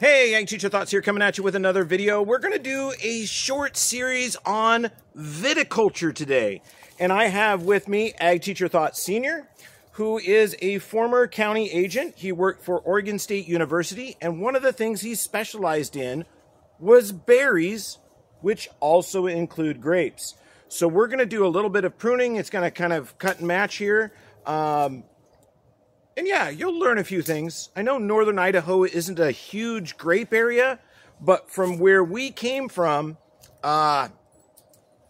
Hey, Ag Teacher Thoughts here coming at you with another video. We're going to do a short series on viticulture today. And I have with me Ag Teacher Thoughts Senior, who is a former county agent. He worked for Oregon State University, and one of the things he specialized in was berries, which also include grapes. So we're going to do a little bit of pruning. It's going to kind of cut and match here. Um, and yeah, you'll learn a few things. I know northern Idaho isn't a huge grape area, but from where we came from, uh,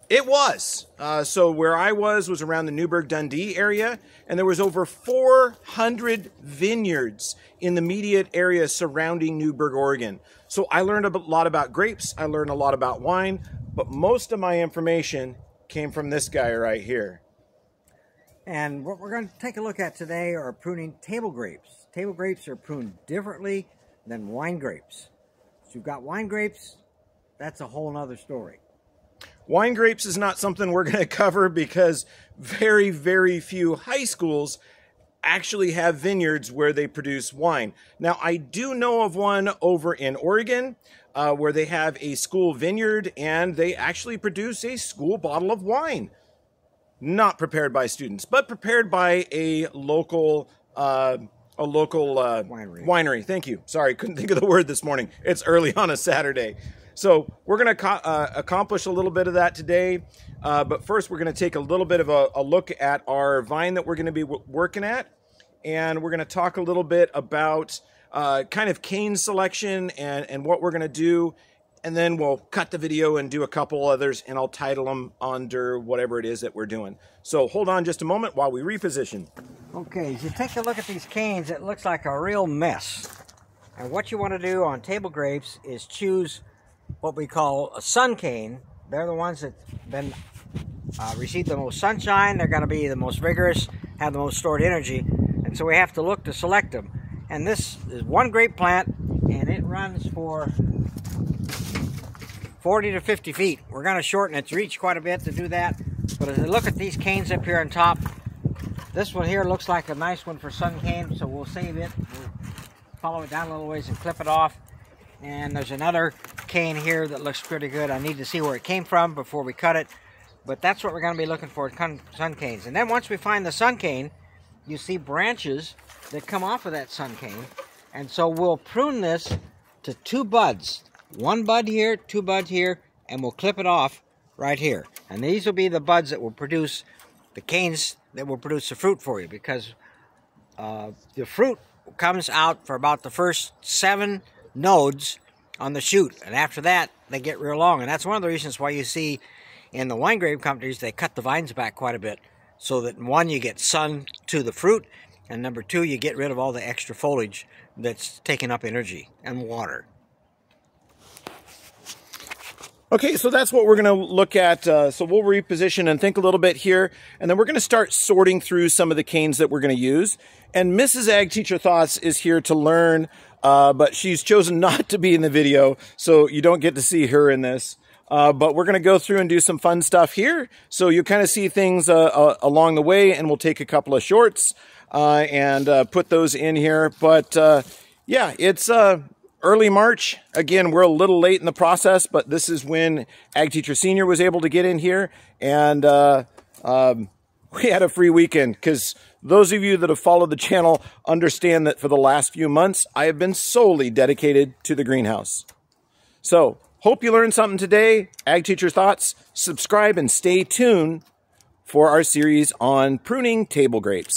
it was. Uh, so where I was was around the Newberg Dundee area, and there was over 400 vineyards in the immediate area surrounding Newberg, Oregon. So I learned a lot about grapes. I learned a lot about wine, but most of my information came from this guy right here. And what we're going to take a look at today are pruning table grapes. Table grapes are pruned differently than wine grapes. So you've got wine grapes, that's a whole other story. Wine grapes is not something we're going to cover because very, very few high schools actually have vineyards where they produce wine. Now, I do know of one over in Oregon uh, where they have a school vineyard and they actually produce a school bottle of wine not prepared by students, but prepared by a local uh, a local uh, winery. Winery. Thank you. Sorry, couldn't think of the word this morning. It's early on a Saturday. So we're going to uh, accomplish a little bit of that today. Uh, but first, we're going to take a little bit of a, a look at our vine that we're going to be working at. And we're going to talk a little bit about uh, kind of cane selection and, and what we're going to do and then we'll cut the video and do a couple others and I'll title them under whatever it is that we're doing. So hold on just a moment while we reposition. Okay, as you take a look at these canes, it looks like a real mess. And what you want to do on table grapes is choose what we call a sun cane. They're the ones that been uh, receive the most sunshine. They're going to be the most vigorous, have the most stored energy. And so we have to look to select them. And this is one grape plant, and it runs for 40 to 50 feet. We're going to shorten its reach quite a bit to do that. But as I look at these canes up here on top, this one here looks like a nice one for sun cane, so we'll save it. We'll follow it down a little ways and clip it off. And there's another cane here that looks pretty good. I need to see where it came from before we cut it. But that's what we're going to be looking for, sun canes. And then once we find the sun cane, you see branches that come off of that sun cane. And so we'll prune this to two buds one bud here, two buds here, and we'll clip it off right here. And these will be the buds that will produce the canes that will produce the fruit for you because uh, the fruit comes out for about the first seven nodes on the shoot. And after that, they get real long. And that's one of the reasons why you see in the wine grape companies, they cut the vines back quite a bit. So that one, you get sun to the fruit. And number two, you get rid of all the extra foliage that's taking up energy and water. Okay, so that's what we're going to look at. Uh, so we'll reposition and think a little bit here, and then we're going to start sorting through some of the canes that we're going to use. And Mrs. Ag Teacher Thoughts is here to learn, uh, but she's chosen not to be in the video, so you don't get to see her in this. Uh, but we're going to go through and do some fun stuff here. So you kind of see things uh, uh, along the way, and we'll take a couple of shorts uh, and put those in here. But yeah, it's early March. Again, we're a little late in the process, but this is when Ag Teacher Senior was able to get in here, and uh, um, we had a free weekend because those of you that have followed the channel understand that for the last few months, I have been solely dedicated to the greenhouse. So, hope you learned something today. Ag Teacher Thoughts, subscribe and stay tuned for our series on pruning table grapes.